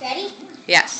Ready? Yes.